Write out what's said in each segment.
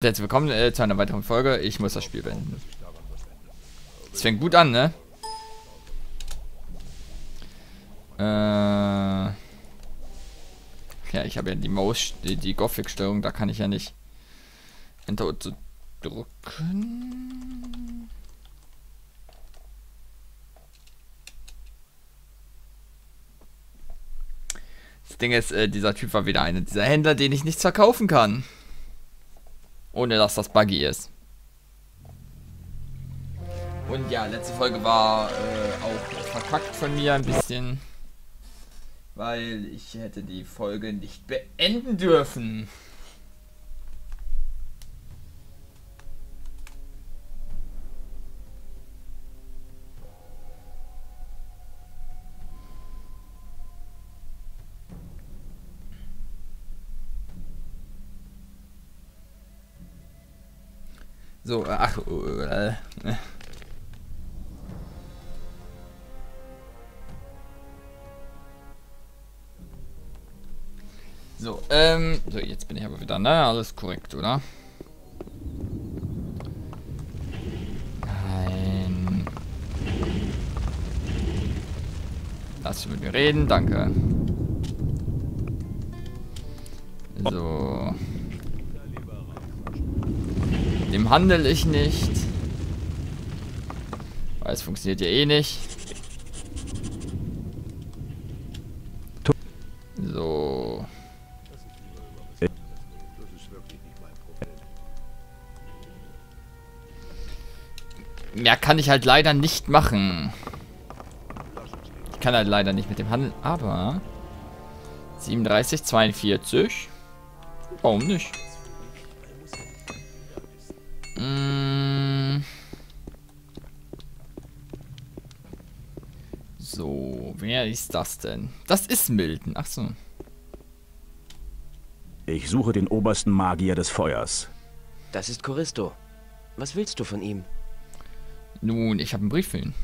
Herzlich willkommen äh, zu einer weiteren Folge. Ich muss das Spiel beenden. Es fängt gut an, ne? Äh ja, ich habe ja die Maus, die, die Gothic-Steuerung, da kann ich ja nicht Enter zu drücken. Das Ding ist, äh, dieser Typ war wieder einer dieser Händler, den ich nichts verkaufen kann. Ohne dass das buggy ist. Und ja, letzte Folge war äh, auch verkackt von mir ein bisschen. Weil ich hätte die Folge nicht beenden dürfen. So, ach, äh, äh. So, ähm, so, jetzt bin ich aber wieder, ne? Alles korrekt, oder? Nein. Lass mit mir reden, danke. So. Dem handel ich nicht. Weil es funktioniert ja eh nicht. So. Mehr kann ich halt leider nicht machen. Ich kann halt leider nicht mit dem handeln, aber 37, 42. Warum nicht? Ist das denn? Das ist Milton. Ach so. Ich suche den obersten Magier des Feuers. Das ist Choristo. Was willst du von ihm? Nun, ich habe einen Brief für ihn.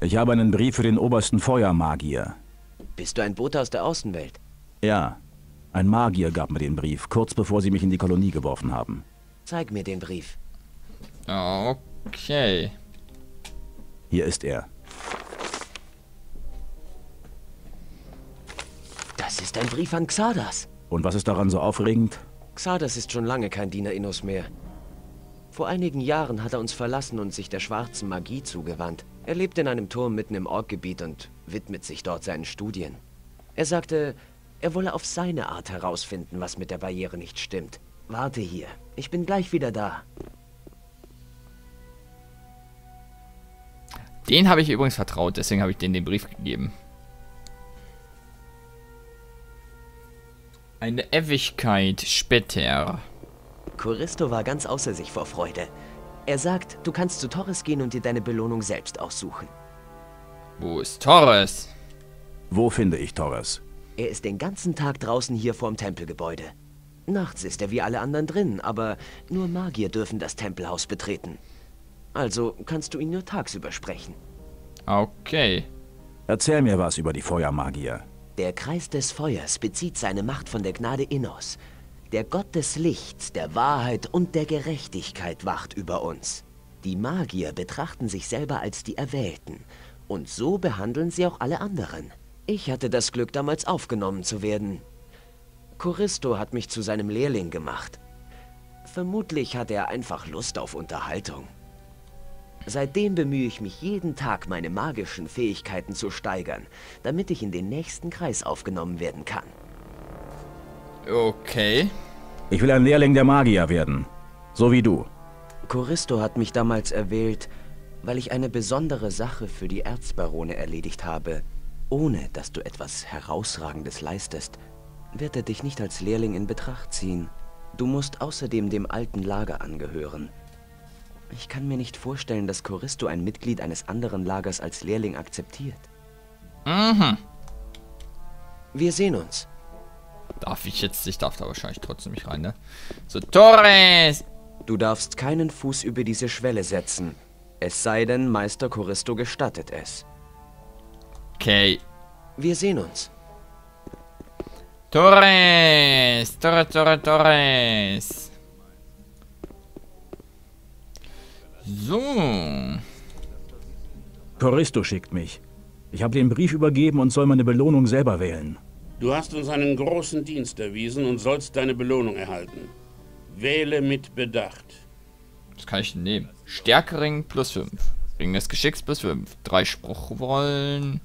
Ich habe einen Brief für den obersten Feuermagier. Bist du ein Bote aus der Außenwelt? Ja. Ein Magier gab mir den Brief, kurz bevor sie mich in die Kolonie geworfen haben. Zeig mir den Brief. Okay. Hier ist er. Das ist ein Brief an Xardas. Und was ist daran so aufregend? Xardas ist schon lange kein Diener Innos mehr. Vor einigen Jahren hat er uns verlassen und sich der schwarzen Magie zugewandt. Er lebt in einem Turm mitten im Orkgebiet und widmet sich dort seinen Studien. Er sagte, er wolle auf seine Art herausfinden, was mit der Barriere nicht stimmt. Warte hier, ich bin gleich wieder da. Den habe ich übrigens vertraut, deswegen habe ich denen den Brief gegeben. Eine Ewigkeit später. Choristo war ganz außer sich vor Freude. Er sagt, du kannst zu Torres gehen und dir deine Belohnung selbst aussuchen. Wo ist Torres? Wo finde ich Torres? Er ist den ganzen Tag draußen hier vorm Tempelgebäude. Nachts ist er wie alle anderen drin, aber nur Magier dürfen das Tempelhaus betreten. Also kannst du ihn nur tagsüber sprechen. Okay. Erzähl mir was über die Feuermagier. Der Kreis des Feuers bezieht seine Macht von der Gnade Innos. Der Gott des Lichts, der Wahrheit und der Gerechtigkeit wacht über uns. Die Magier betrachten sich selber als die Erwählten. Und so behandeln sie auch alle anderen. Ich hatte das Glück, damals aufgenommen zu werden. Choristo hat mich zu seinem Lehrling gemacht. Vermutlich hat er einfach Lust auf Unterhaltung. Seitdem bemühe ich mich jeden Tag, meine magischen Fähigkeiten zu steigern, damit ich in den nächsten Kreis aufgenommen werden kann. Okay. Ich will ein Lehrling der Magier werden. So wie du. Choristo hat mich damals erwählt, weil ich eine besondere Sache für die Erzbarone erledigt habe. Ohne dass du etwas Herausragendes leistest, wird er dich nicht als Lehrling in Betracht ziehen. Du musst außerdem dem alten Lager angehören. Ich kann mir nicht vorstellen, dass Choristo ein Mitglied eines anderen Lagers als Lehrling akzeptiert. Mhm. Wir sehen uns. Darf ich jetzt? Ich darf da wahrscheinlich trotzdem nicht rein, ne? So, Torres! Du darfst keinen Fuß über diese Schwelle setzen. Es sei denn, Meister Choristo gestattet es. Okay. Wir sehen uns. Torres! Torres, Torres, Torres! So. Choristo schickt mich. Ich habe den Brief übergeben und soll meine Belohnung selber wählen. Du hast uns einen großen Dienst erwiesen und sollst deine Belohnung erhalten. Wähle mit Bedacht. Was kann ich denn nehmen? Stärkering plus 5. Ring des Geschicks plus 5. Drei Spruchrollen.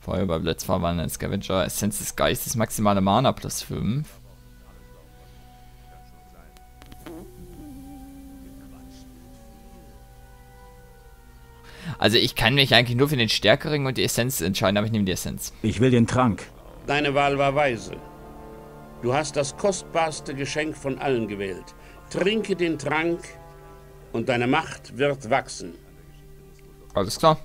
Feuerwehr, Blitz, Verwandeln, Scavenger, Essenz des Geistes, maximale Mana plus 5. Also ich kann mich eigentlich nur für den Stärkering und die Essenz entscheiden, aber ich nehme die Essenz. Ich will den Trank. Deine Wahl war weise. Du hast das kostbarste Geschenk von allen gewählt. Trinke den Trank und deine Macht wird wachsen. Alles klar.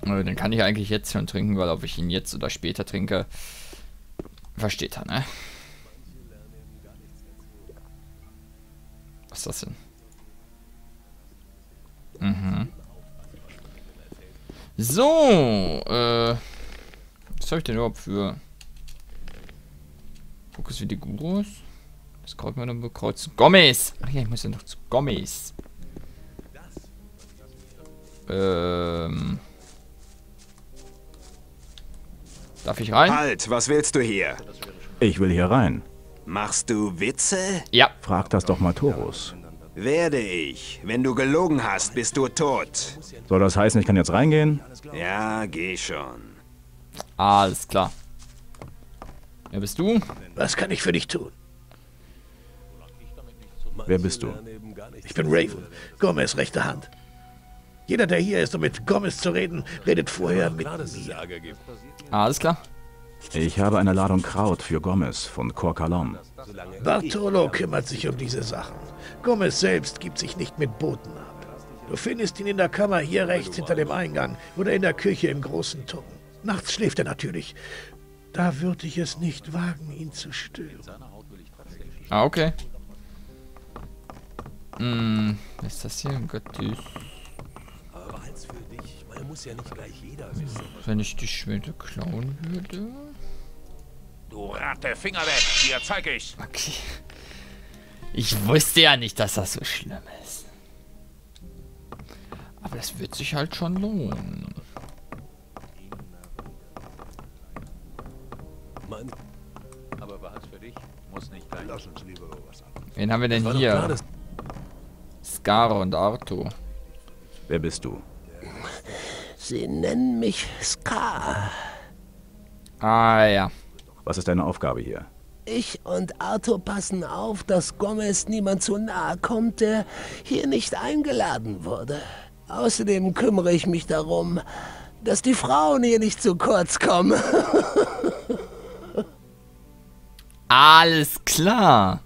Also, Den kann ich eigentlich jetzt schon trinken, weil ob ich ihn jetzt oder später trinke, versteht er, ne? Was ist das denn? Mhm. So, äh. Was habe ich denn überhaupt für. Fokus wie die Gurus? Das kauft man dann bekreuzt. Gomez! Ach ja, ich muss ja noch zu Gomez. Ähm. Darf ich rein? Halt, was willst du hier? Ich will hier rein. Machst du Witze? Ja. Frag das doch mal Torus. Werde ich. Wenn du gelogen hast, bist du tot. Soll das heißen, ich kann jetzt reingehen? Ja, geh schon. Alles klar. Wer bist du? Was kann ich für dich tun? Wer bist du? Ich bin Raven, Gomez rechte Hand. Jeder, der hier ist, um mit Gomez zu reden, redet vorher mit mir. Alles klar. Ich habe eine Ladung Kraut für Gomez von Korkalom. Bartolo kümmert sich um diese Sachen. Gomez selbst gibt sich nicht mit Boten ab. Du findest ihn in der Kammer hier rechts hinter dem Eingang oder in der Küche im großen Turm. Nachts schläft er natürlich. Da würde ich es nicht wagen, ihn zu stören. Ah, okay. Hm, was ist das hier? Gottes. Wenn ich die Schwede klauen würde. Du Ratte, Finger weg! Hier zeig ich! Okay. Ich wusste ja nicht, dass das so schlimm ist. Aber das wird sich halt schon lohnen. Aber was für dich muss nicht sein. Wen haben wir denn hier? Skara und Arto. Wer bist du? Sie nennen mich Scar. Ah ja. Was ist deine Aufgabe hier? Ich und Arthur passen auf, dass Gomez niemand zu nahe kommt, der hier nicht eingeladen wurde. Außerdem kümmere ich mich darum, dass die Frauen hier nicht zu kurz kommen. Alles klar.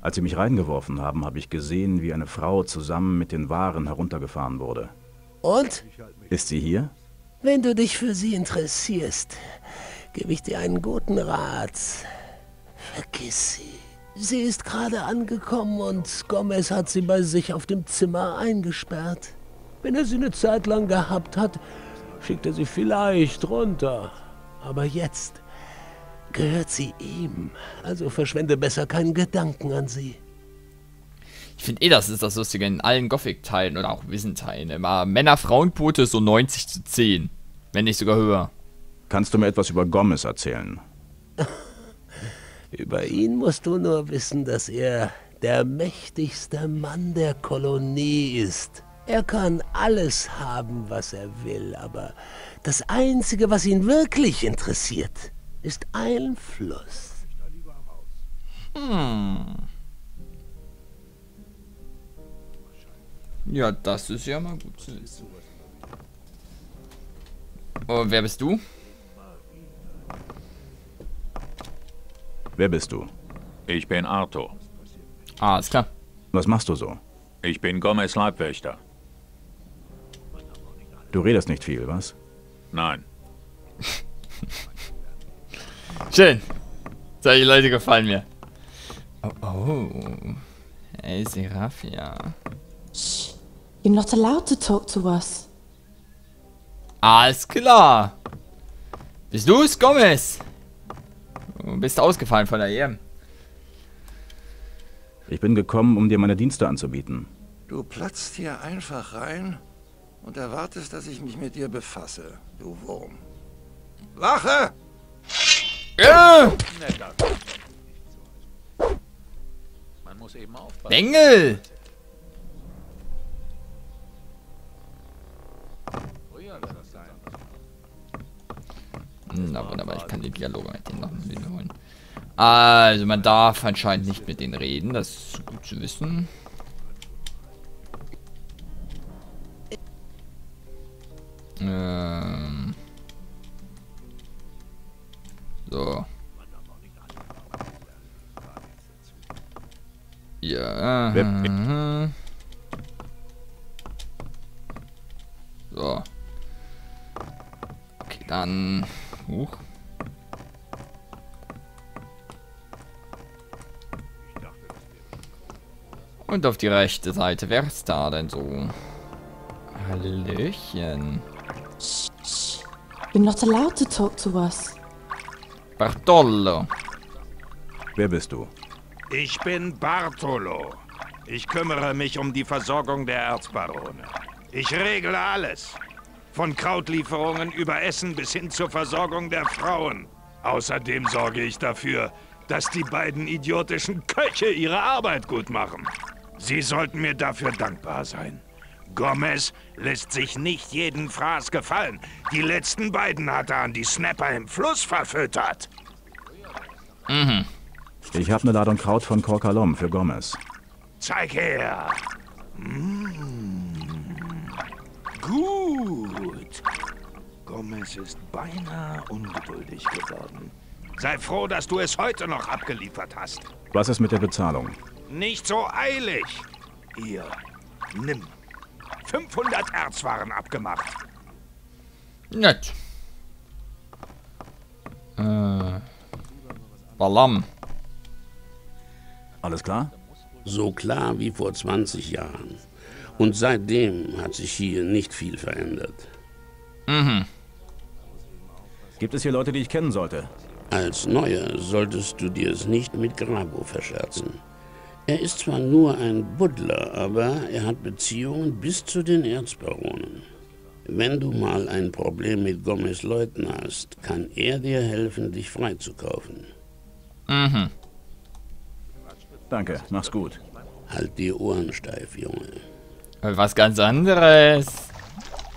Als sie mich reingeworfen haben, habe ich gesehen, wie eine Frau zusammen mit den Waren heruntergefahren wurde. Und, Ist sie hier? wenn du dich für sie interessierst, gebe ich dir einen guten Rat. Vergiss sie. Sie ist gerade angekommen und Gomez hat sie bei sich auf dem Zimmer eingesperrt. Wenn er sie eine Zeit lang gehabt hat, schickt er sie vielleicht runter. Aber jetzt gehört sie ihm. Also verschwende besser keinen Gedanken an sie. Ich finde eh, das ist das Lustige in allen Gothic-Teilen oder auch Wissen-Teilen. Immer Männer-Frauen-Quote ist so 90 zu 10. Wenn nicht sogar höher. Kannst du mir etwas über Gomez erzählen? Über ihn musst du nur wissen, dass er der mächtigste Mann der Kolonie ist. Er kann alles haben, was er will, aber das Einzige, was ihn wirklich interessiert, ist Einfluss. Ja, das ist ja mal gut zu wissen. Oh, wer bist du? Wer bist du? Ich bin Arto. Ah, alles klar. Was machst du so? Ich bin Gomez Leibwächter. Du redest nicht viel, was? Nein. Schön. Solche Leute gefallen mir. Oh, oh. Hey, Serafia. You're not allowed to talk to us. Alles klar. Bist du's, Gomez? Du bist ausgefallen von der EM. Ich bin gekommen, um dir meine Dienste anzubieten. Du platzt hier einfach rein und erwartest, dass ich mich mit dir befasse, du Wurm. Wache! Äh, Netter. Man muss eben aufpassen. Bengel! Dialoge mit denen noch mal wiederholen. Also, man darf anscheinend nicht mit denen reden, das ist gut zu wissen. Ähm. So. Ja. So. Okay, dann. Huch. Und auf die rechte Seite. Wer ist da denn so? Hallöchen. You're not allowed to talk to us. Bartolo. Wer bist du? Ich bin Bartolo. Ich kümmere mich um die Versorgung der Erzbarone. Ich regle alles. Von Krautlieferungen über Essen bis hin zur Versorgung der Frauen. Außerdem sorge ich dafür, dass die beiden idiotischen Köche ihre Arbeit gut machen. Sie sollten mir dafür dankbar sein. Gomez lässt sich nicht jeden Fraß gefallen. Die letzten beiden hat er an die Snapper im Fluss verfüttert. Ich habe eine Ladung Kraut von Korkalom für Gomez. Zeig her. Mm. Gut. Gomez ist beinahe ungeduldig geworden. Sei froh, dass du es heute noch abgeliefert hast. Was ist mit der Bezahlung? Nicht so eilig. Hier, nimm. 500 Erz waren abgemacht. Nett. Äh. Balam. Alles klar? So klar wie vor 20 Jahren. Und seitdem hat sich hier nicht viel verändert. Gibt es hier Leute, die ich kennen sollte? Als Neuer solltest du dir es nicht mit Grabo verscherzen. Er ist zwar nur ein Buddler, aber er hat Beziehungen bis zu den Erzbaronen. Wenn du mal ein Problem mit Gomez Leuten hast, kann er dir helfen, dich freizukaufen. Mhm. Danke, mach's gut. Halt die Ohren steif, Junge. Äh, Was ganz anderes.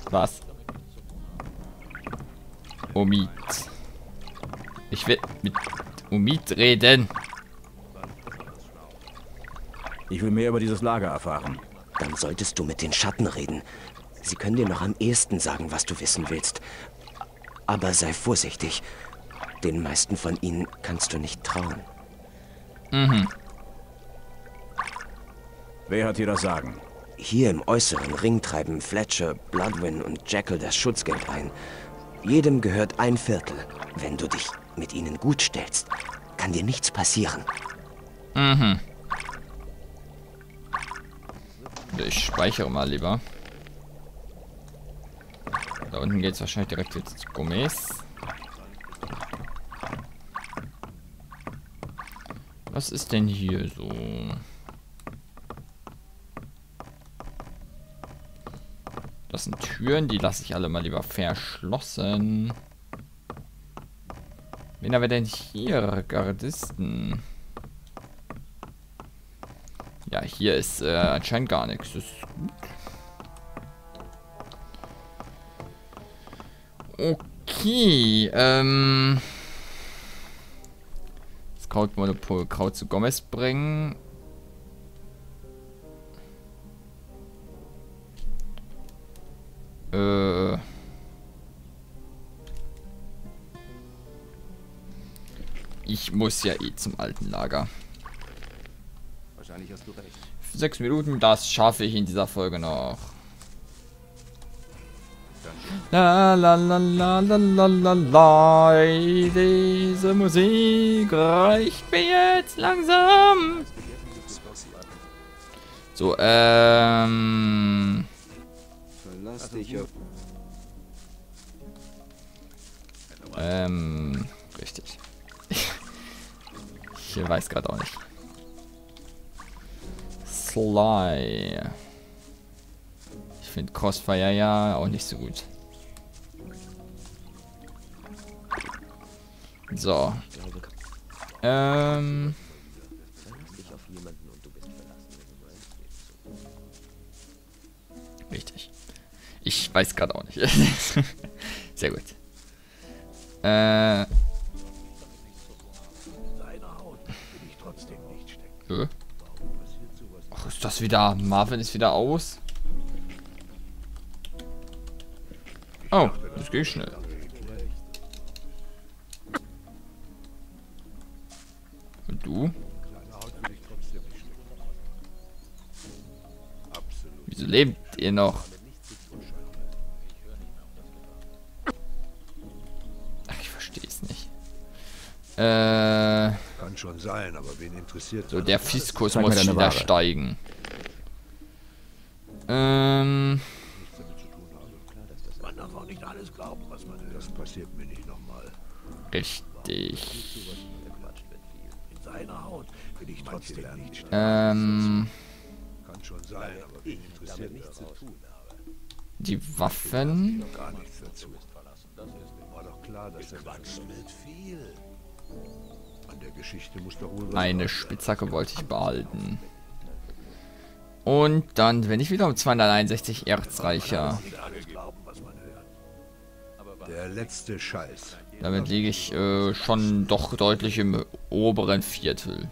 Was? Omid. Ich will mit Omid reden. Ich will mehr über dieses Lager erfahren. Dann solltest du mit den Schatten reden. Sie können dir noch am ehesten sagen, was du wissen willst. Aber sei vorsichtig. Den meisten von ihnen kannst du nicht trauen. Wer hat hier das Sagen? Hier im äußeren Ring treiben Fletcher, Bloodwin und Jekyll das Schutzgeld ein. Jedem gehört ein Viertel. Wenn du dich mit ihnen gut stellst, kann dir nichts passieren. Ich speichere mal lieber. Da unten geht es wahrscheinlich direkt jetzt zu Gomez. Was ist denn hier so? Das sind Türen, die lasse ich alle mal lieber verschlossen. Wen haben wir denn hier? Gardisten. Ja, hier ist äh, anscheinend gar nichts. Das ist gut. Okay, ähm... Das Krautmonopol Kraut zu Gomez bringen. Äh... Ich muss ja eh zum alten Lager. Wahrscheinlich hast du recht. Sechs Minuten, das schaffe ich in dieser Folge noch. La la la la la la la la. Diese Musik reicht mir jetzt langsam. So, ähm. Verlass dich auf. Ähm. Richtig. Ich weiß gerade auch nicht. Sly. Ich finde Crossfire ja auch nicht so gut. So. Ähm. Richtig. Ich weiß gerade auch nicht. Sehr gut. Äh. Ist das wieder? Marvin ist wieder aus? Oh, das geht schnell. Und du? Wieso lebt ihr noch? Ach, ich verstehe es nicht. Äh, Kann schon sein, aber wen interessiert so der Fiskus muss wieder Ware. steigen. Ähm, Man darf auch nicht alles glauben, was man hört. Das passiert mir nicht nochmal. richtig. In seiner Haut will ich trotzdem nicht. Ähm, Kann schon sein, aber wen interessiert das? die Waffen. Gar nichts dazu. War doch klar, dass er Quatsch mit viel. An der Geschichte muss doch wohl Eine. Spitzhacke wollte ich behalten. Und dann, wenn ich wieder um 261 Erzreicher. Der letzte Scheiß. Damit liege ich äh, schon doch deutlich im oberen Viertel.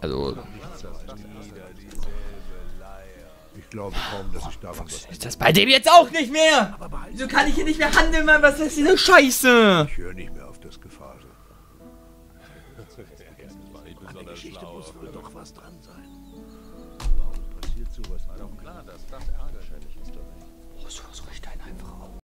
Also, Ich glaube kaum, dass ich daran was ist das bei dem jetzt auch nicht mehr? Wieso kann ich hier nicht mehr handeln, Mann? Was ist diese Scheiße? Ich höre nicht mehr auf das Gefaser. An der Geschichte muss wohl doch was dran sein. Warum passiert sowas? War doch klar, dass das ärgerlich ist, oder nicht? Oh, sowas recht einen einfach auf.